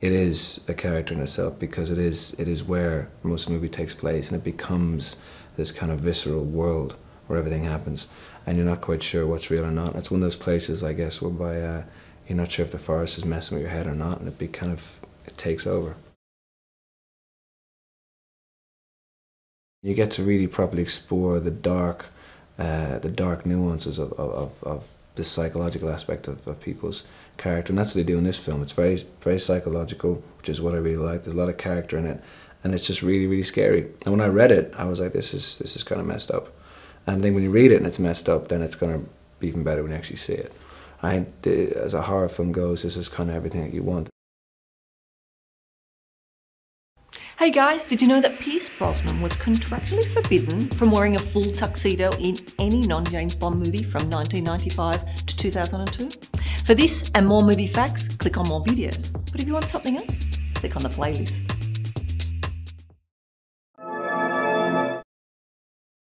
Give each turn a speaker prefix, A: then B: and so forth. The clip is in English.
A: It is a character in itself because it is it is where most movie takes place and it becomes this kind of visceral world where everything happens and you're not quite sure what's real or not. It's one of those places, I guess, whereby uh, you're not sure if the forest is messing with your head or not, and it be kind of it takes over. You get to really properly explore the dark, uh, the dark nuances of, of, of the psychological aspect of, of people's character, and that's what they do in this film. It's very very psychological, which is what I really like. There's a lot of character in it, and it's just really really scary. And when I read it, I was like, this is this is kind of messed up. And then when you read it and it's messed up, then it's gonna be even better when you actually see it. I as a horror film goes, this is kind of everything that you want.
B: Hey guys, did you know that Pierce Brosnan was contractually forbidden from wearing a full tuxedo in any non James Bond movie from 1995 to 2002? For this and more movie facts, click on more videos. But if you want something else, click on the playlist.